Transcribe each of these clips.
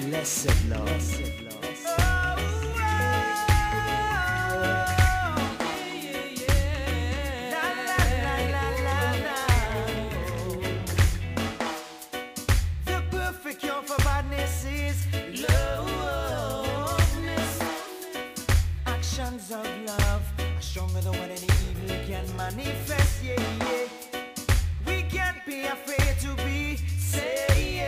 Blessed love. The perfect cure for badness is loveness. Actions of love stronger than what any evil can manifest. Yeah, yeah. We can't be afraid to be selfless.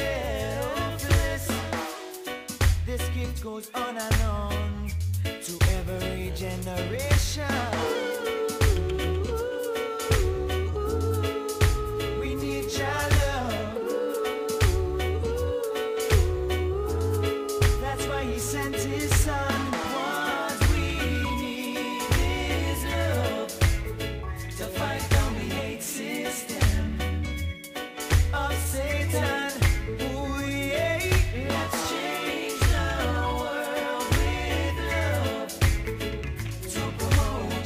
This gift goes on and on to every generation.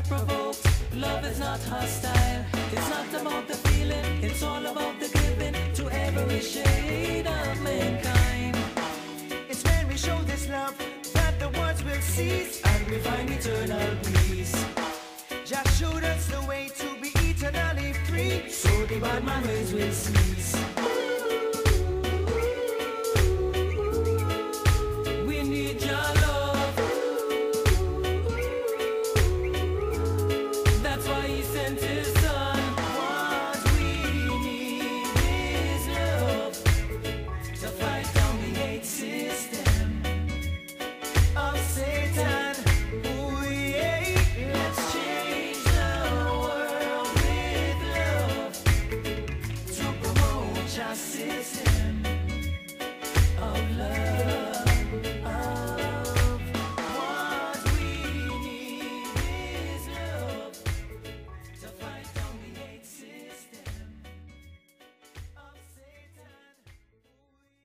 not provoked, love is not hostile. It's not about the feeling, it's all about the giving to every shade of mankind. It's when we show this love that the words will cease and we find eternal peace. Jesus showed us the way to be eternally free, so the bad man will cease.